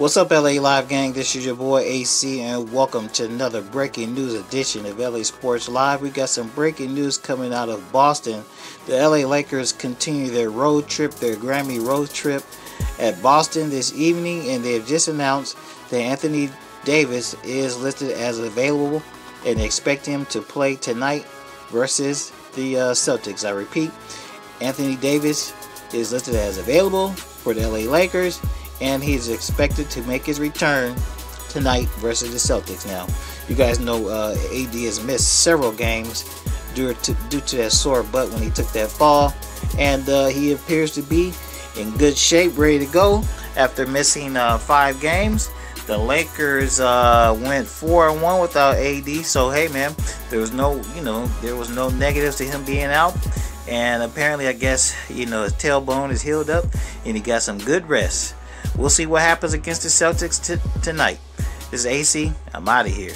What's up, LA Live Gang? This is your boy AC, and welcome to another breaking news edition of LA Sports Live. We got some breaking news coming out of Boston. The LA Lakers continue their road trip, their Grammy road trip at Boston this evening, and they have just announced that Anthony Davis is listed as available and expect him to play tonight versus the uh, Celtics. I repeat, Anthony Davis is listed as available for the LA Lakers and he's expected to make his return tonight versus the Celtics. Now, you guys know uh, AD has missed several games due to, due to that sore butt when he took that fall, and uh, he appears to be in good shape, ready to go after missing uh, five games. The Lakers uh, went four and one without AD, so hey man, there was no you know there was no negatives to him being out, and apparently I guess you know his tailbone is healed up and he got some good rest. We'll see what happens against the Celtics t- tonight. This is AC. I'm out of here.